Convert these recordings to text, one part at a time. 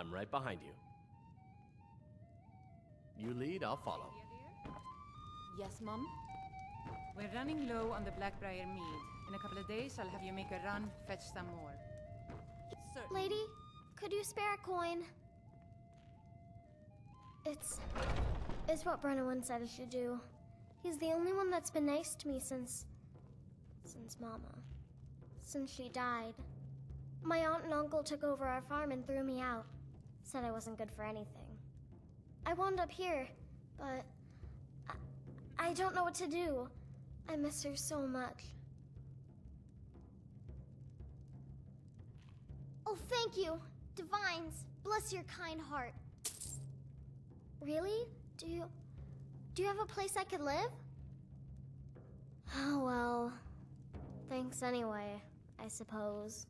I'm right behind you. You lead, I'll follow. Yes, Mum? We're running low on the Blackbriar mead. In a couple of days, I'll have you make a run, fetch some more. Lady, could you spare a coin? It's. It's what Brenuin said I should do. He's the only one that's been nice to me since. since Mama. Since she died. My aunt and uncle took over our farm and threw me out. Said I wasn't good for anything. I wound up here, but. I, I don't know what to do. I miss her so much. Oh, thank you, Divines. Bless your kind heart. Really? Do you. Do you have a place I could live? Oh, well. Thanks anyway, I suppose.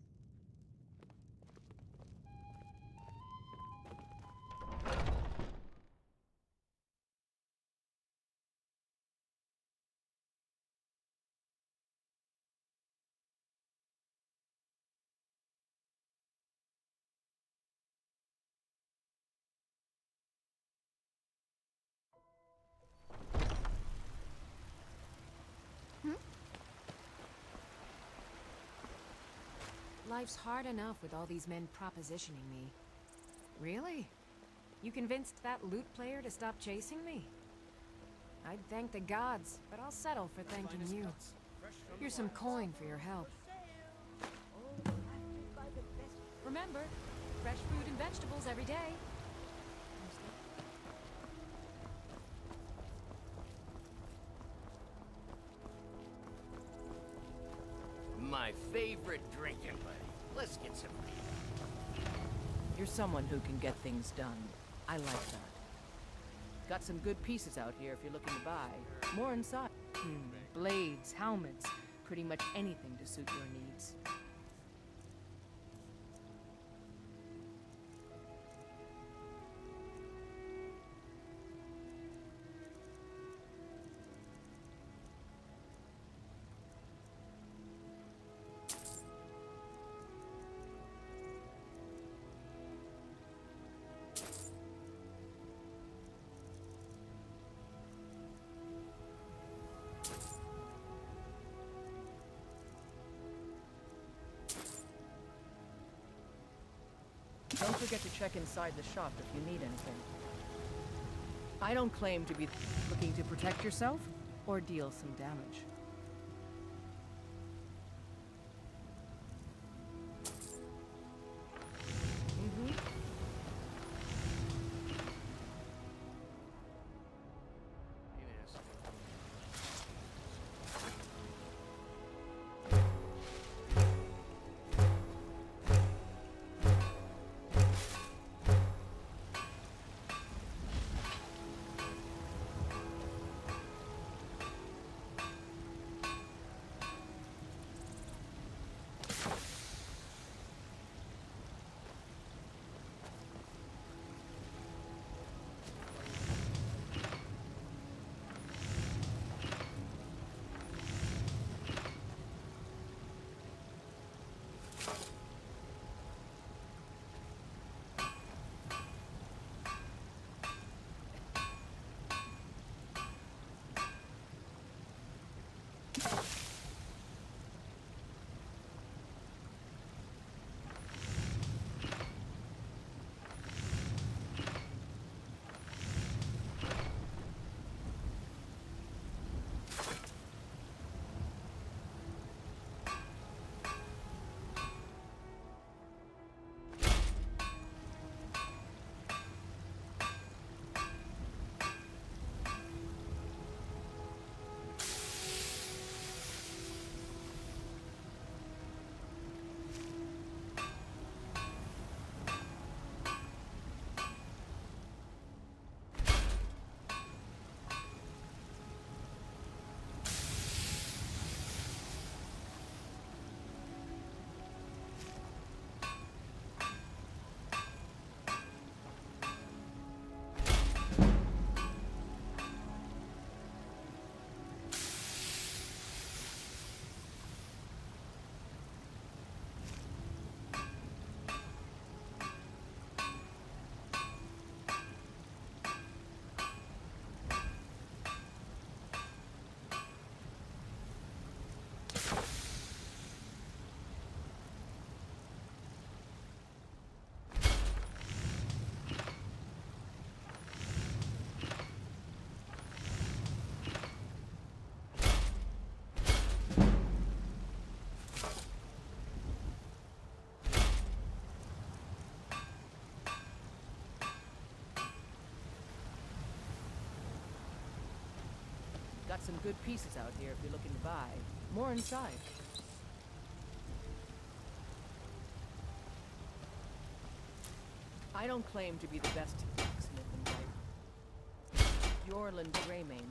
Life's hard enough with all these men propositioning me. Really? You convinced that loot player to stop chasing me? I'd thank the gods, but I'll settle for thanking you. Here's some coin for your help. Remember, fresh fruit and vegetables every day. My favorite drinking buddy. Let's get some You're someone who can get things done. I like that. Got some good pieces out here if you're looking to buy. More inside. Hmm. Blades, helmets, pretty much anything to suit your needs. Forget to check inside the shop if you need anything. I don't claim to be looking to protect yourself or deal some damage. Got some good pieces out here if you're looking to buy. More inside. I don't claim to be the best blacksmith in Bright. Eorlund Gray-Mane.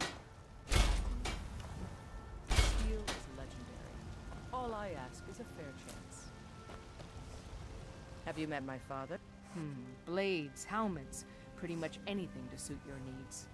Steel is legendary. All I ask is a fair chance. Have you met my father? Hmm. Blades, helmets, pretty much anything to suit your needs.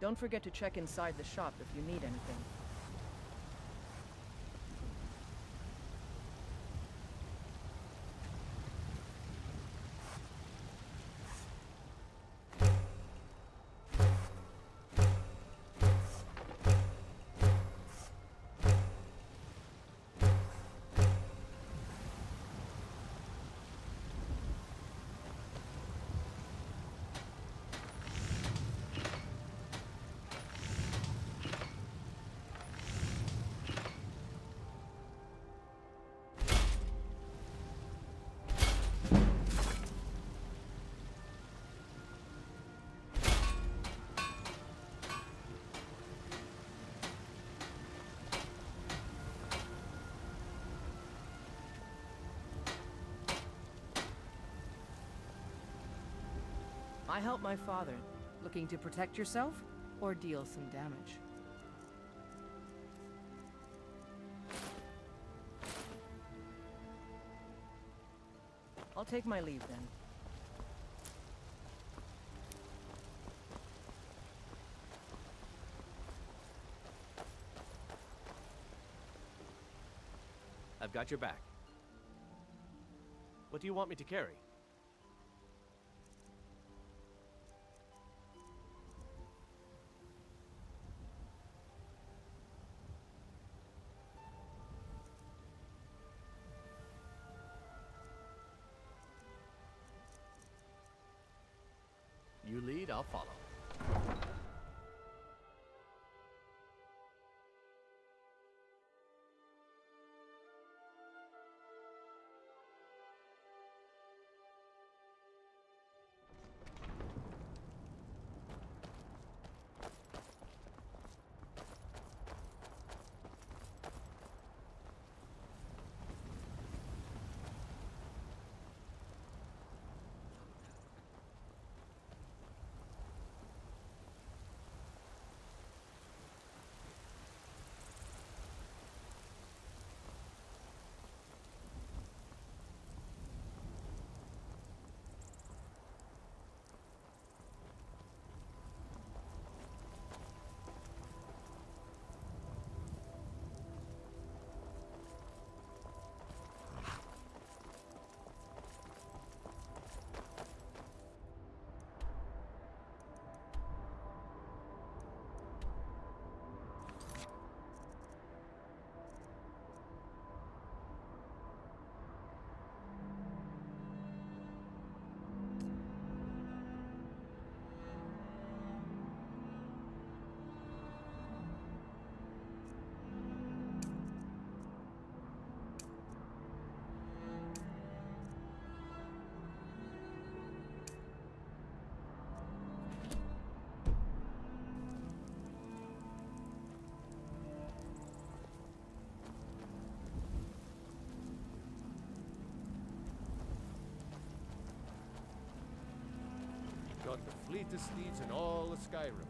Don't forget to check inside the shop if you need anything. I help my father. Looking to protect yourself or deal some damage? I'll take my leave then. I've got your back. What do you want me to carry? The fleetest steeds in all of Skyrim.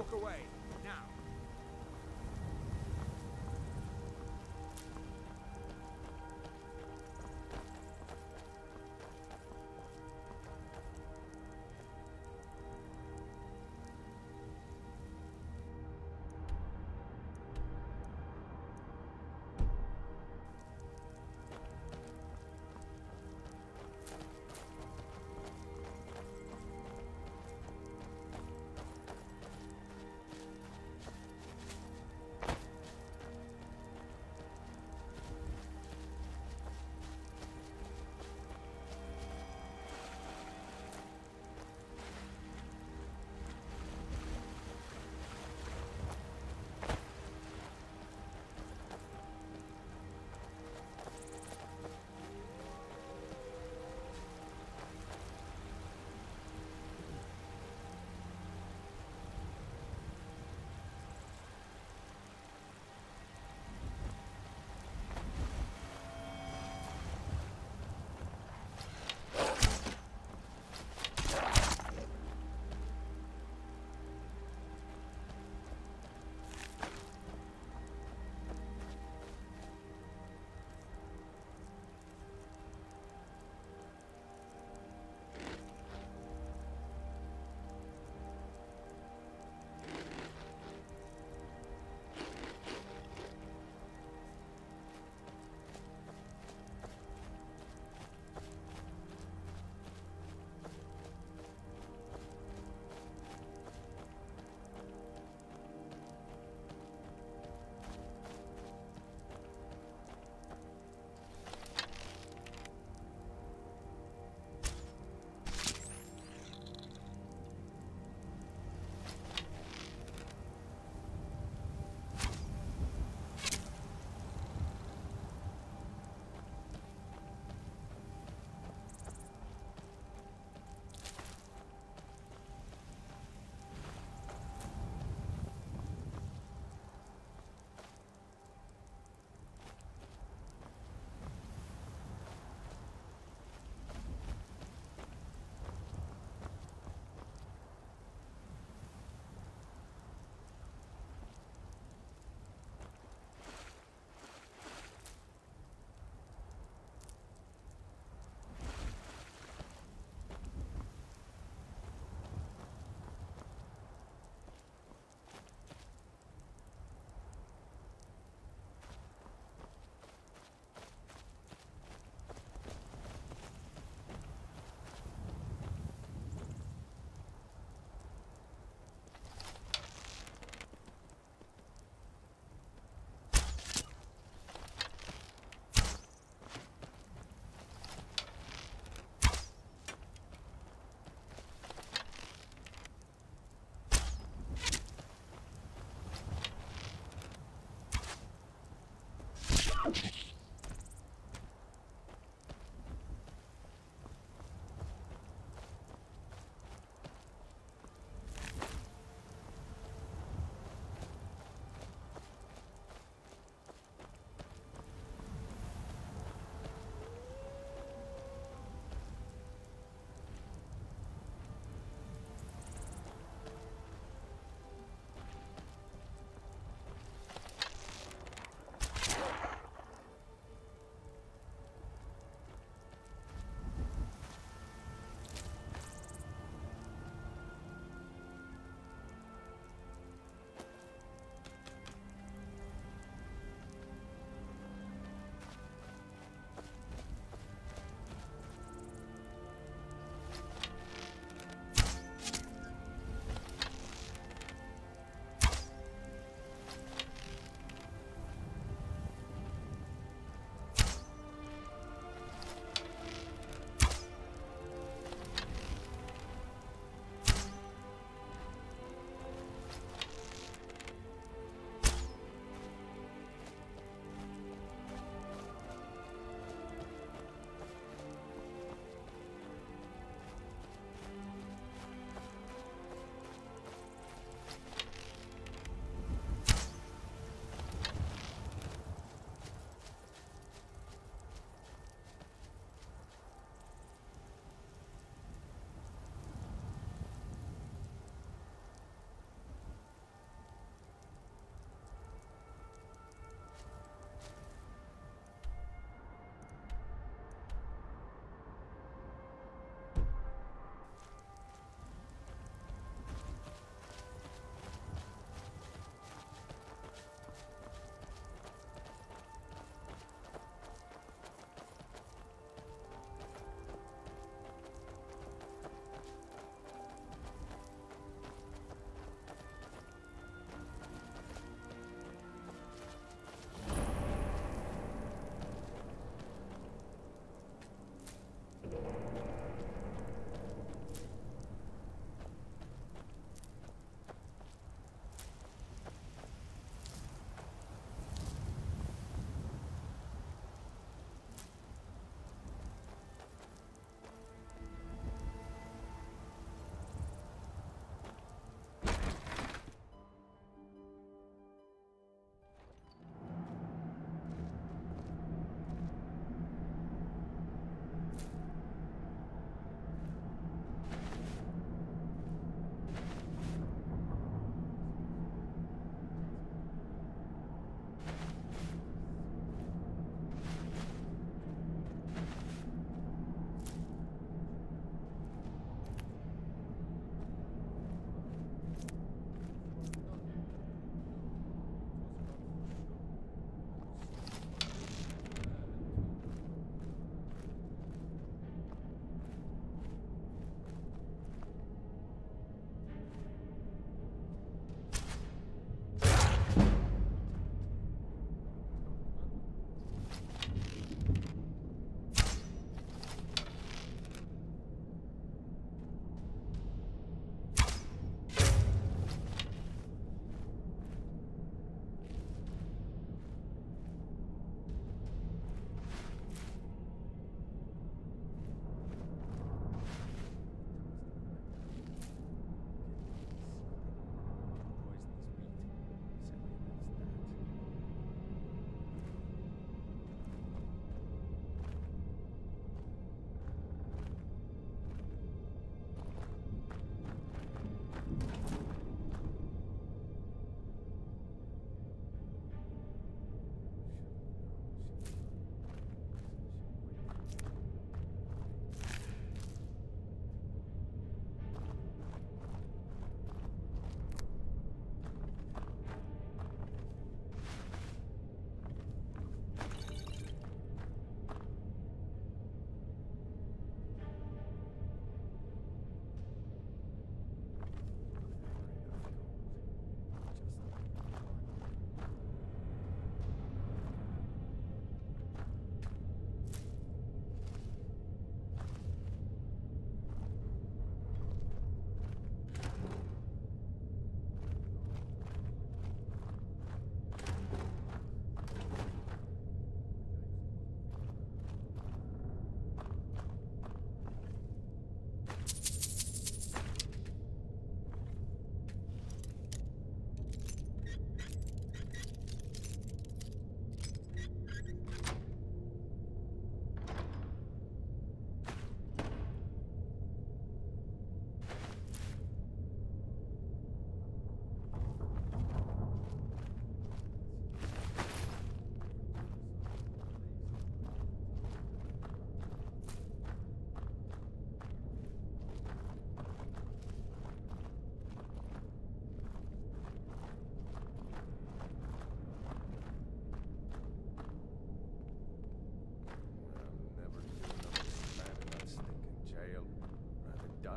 Walk away, Ouch.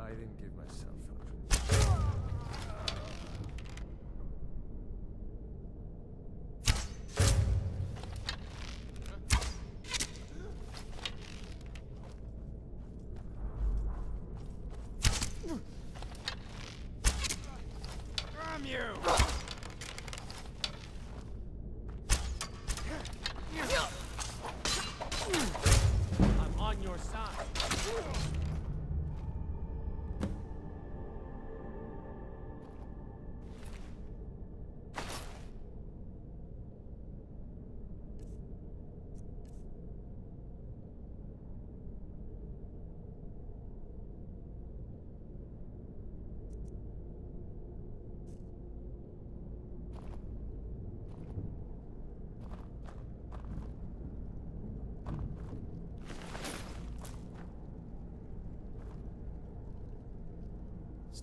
I didn't give myself Damn you! I'm on your side.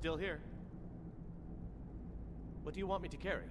Still here. What do you want me to carry?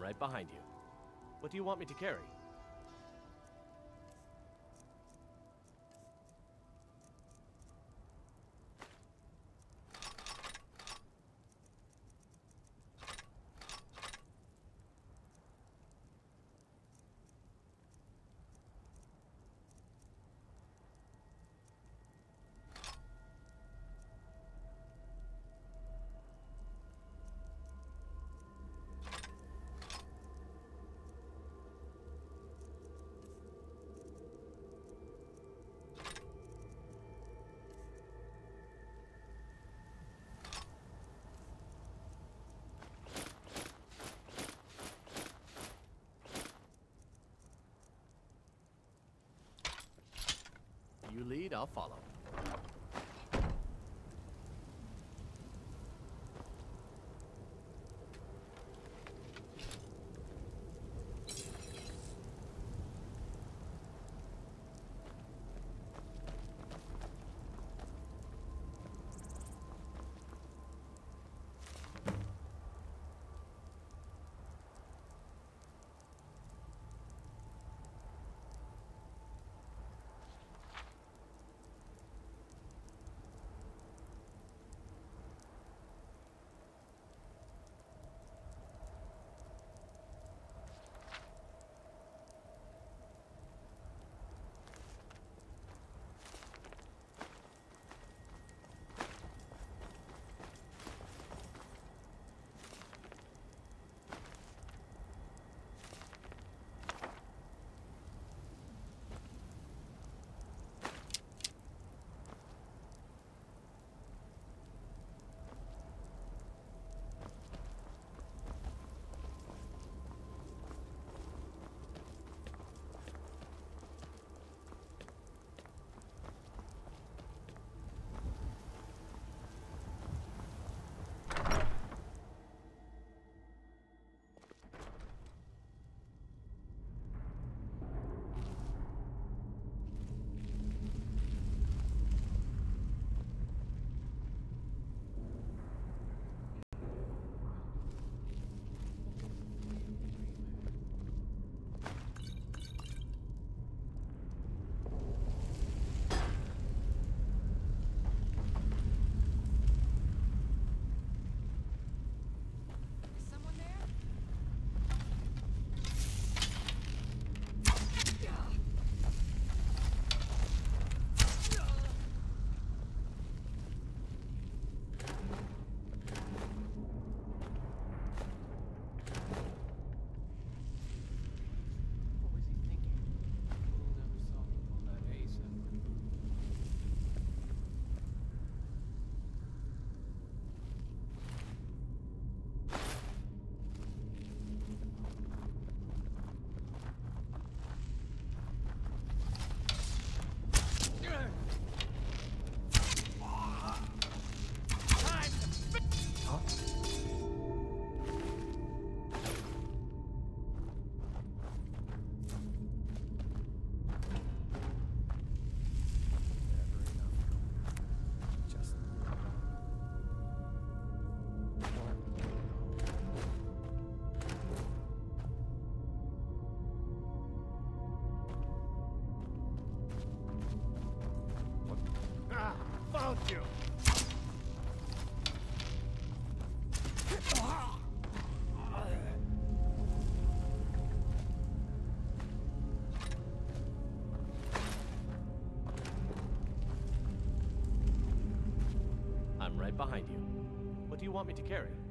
Right behind you. What do you want me to carry? You lead, I'll follow. Behind you. What do you want me to carry?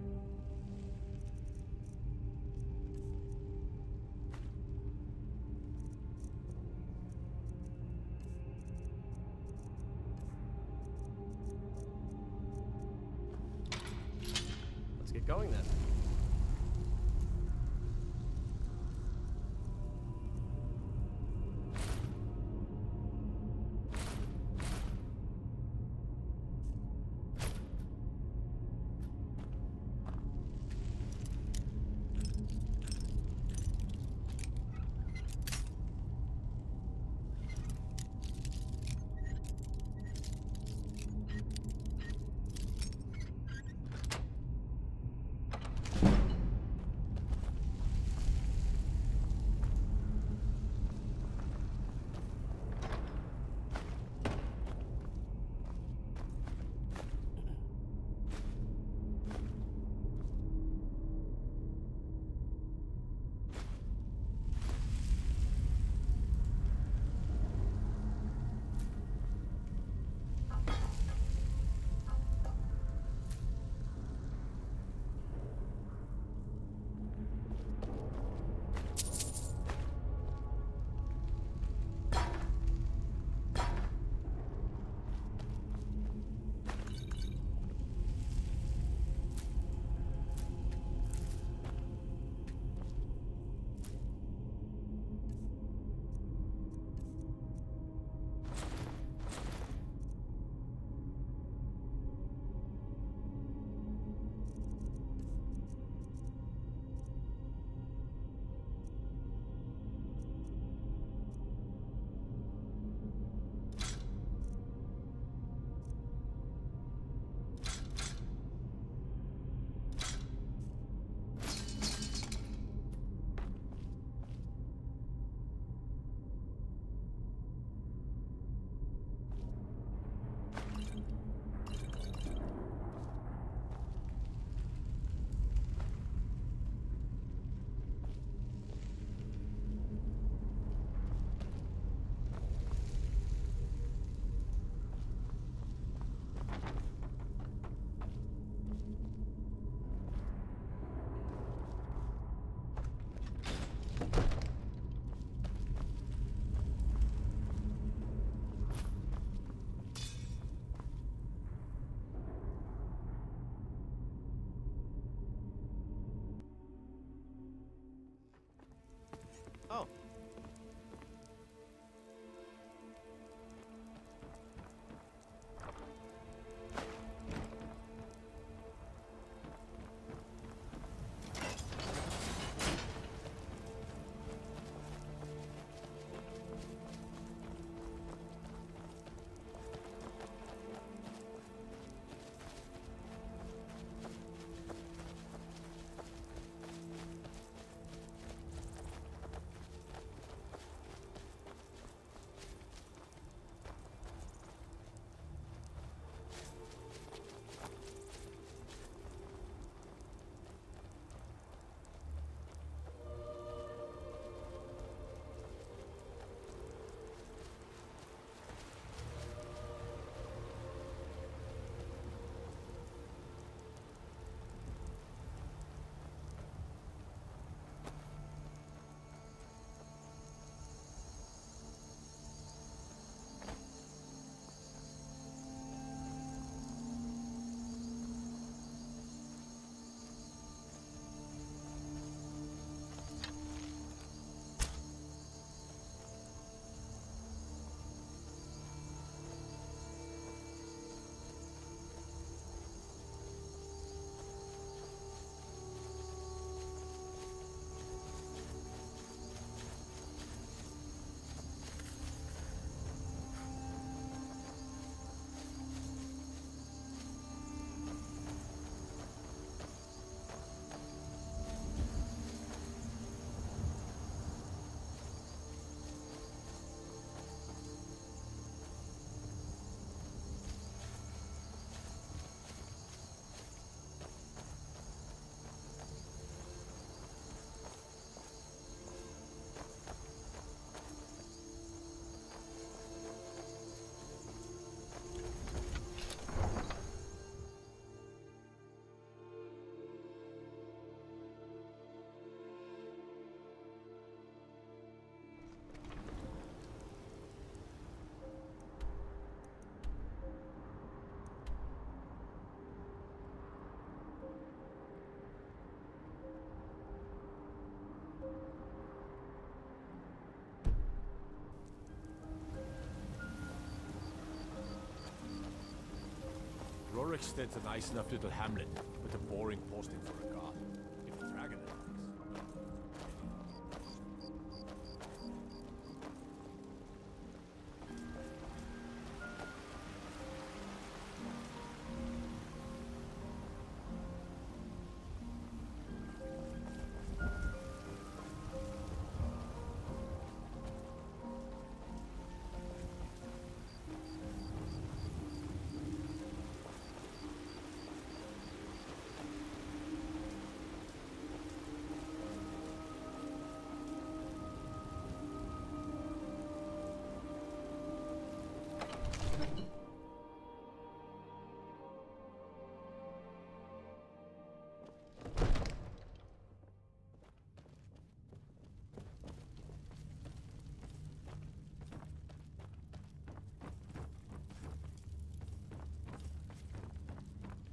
Rorikstead's a nice enough little hamlet, but a boring posting for a god.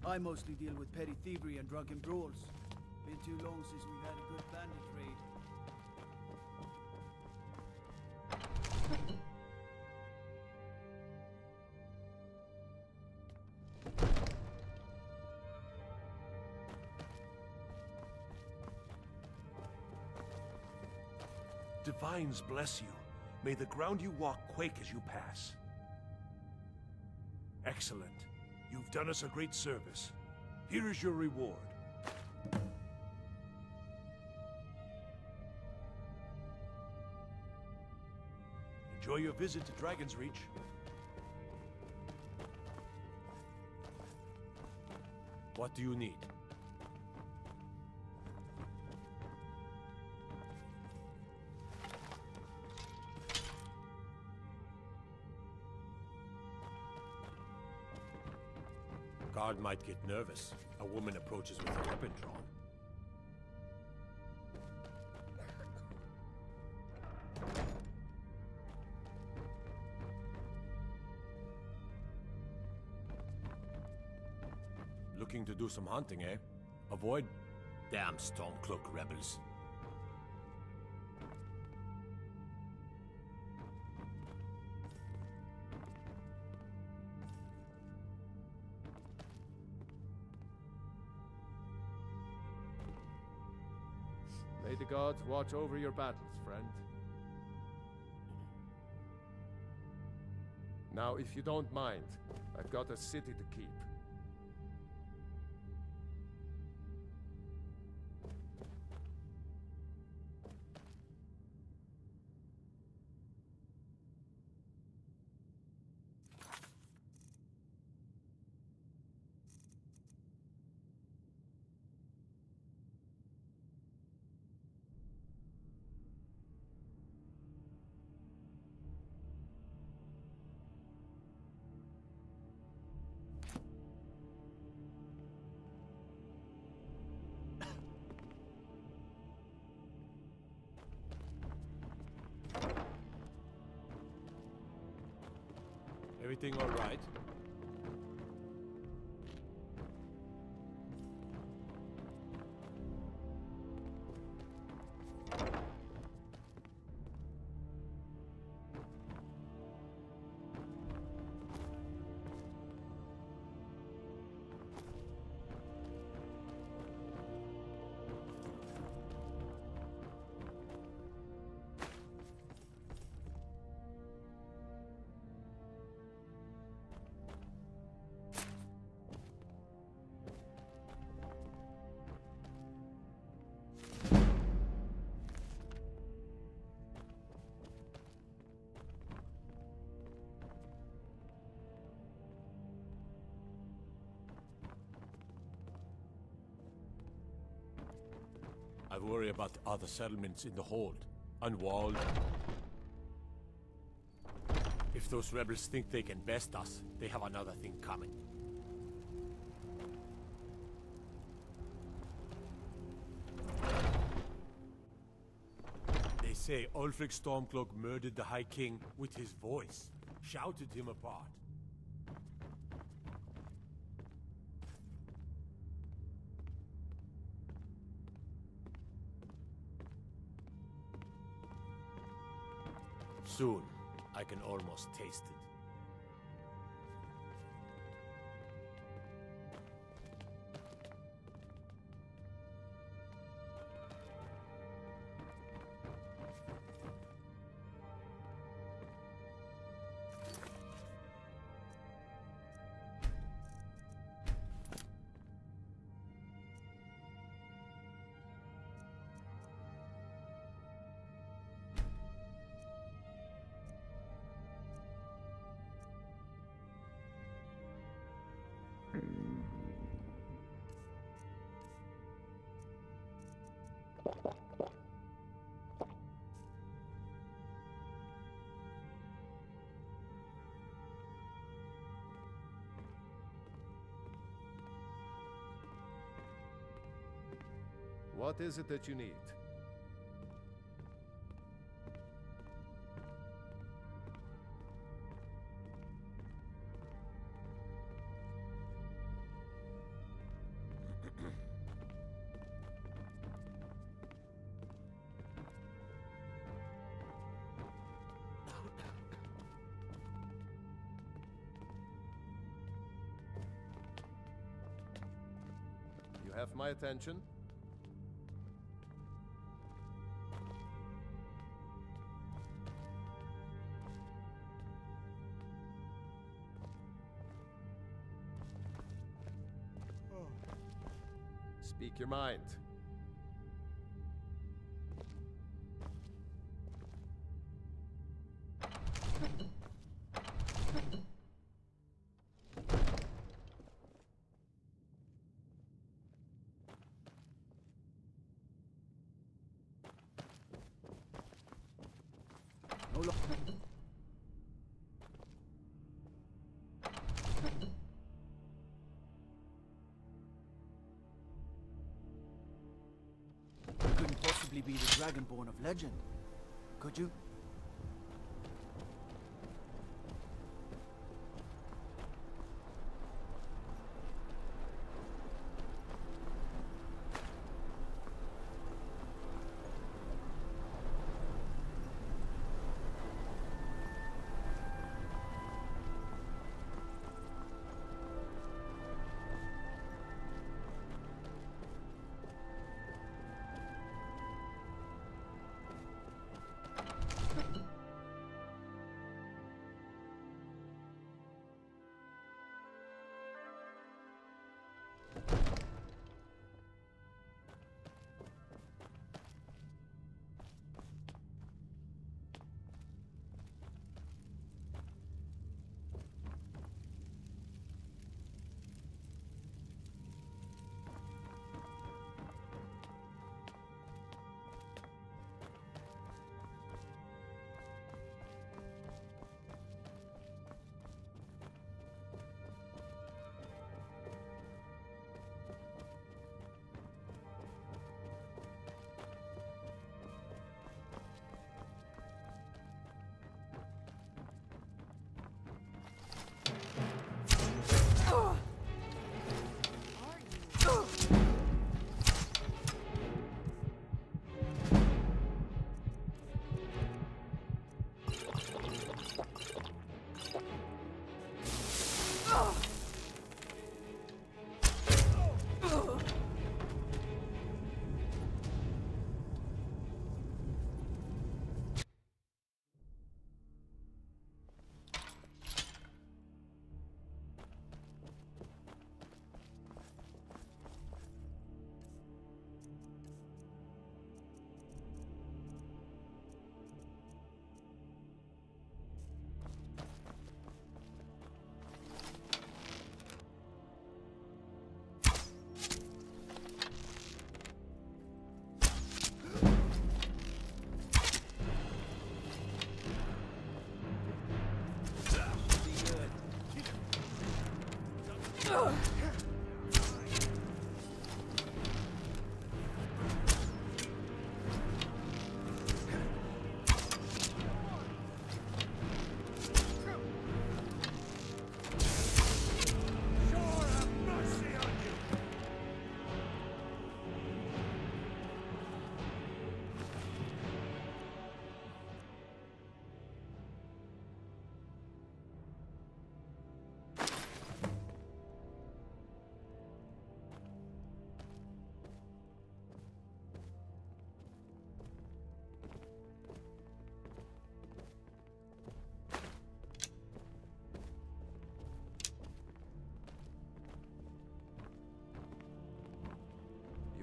I mostly deal with petty thievery and drunken brawls. Been too long since we've had a good bandit raid. Divines bless you. May the ground you walk quake as you pass. Excellent. You've done us a great service. Here is your reward. Enjoy your visit to Dragon's Reach. What do you need? Guard might get nervous. A woman approaches with a weapon drawn. Looking to do some hunting, eh? Avoid damn Stormcloak rebels. Gods watch over your battles, friend. Now, if you don't mind, I've got a city to keep. Everything all right? I worry about the other settlements in the hold. Unwalled. If those rebels think they can best us, they have another thing coming. They say Ulfric Stormcloak murdered the High King with his voice, shouted him apart. Soon, I can almost taste it. What is it that you need? You have my attention. Mind. Be the Dragonborn of legend, could you?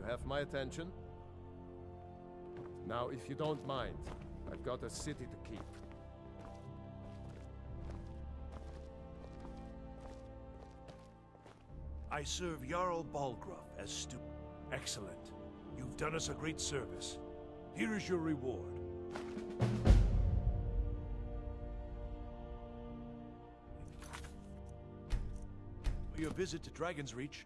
Have my attention. Now, if you don't mind, I've got a city to keep. I serve Jarl Balgruuf as steward. Excellent. You've done us a great service. Here is your reward. Your visit to Dragon's Reach,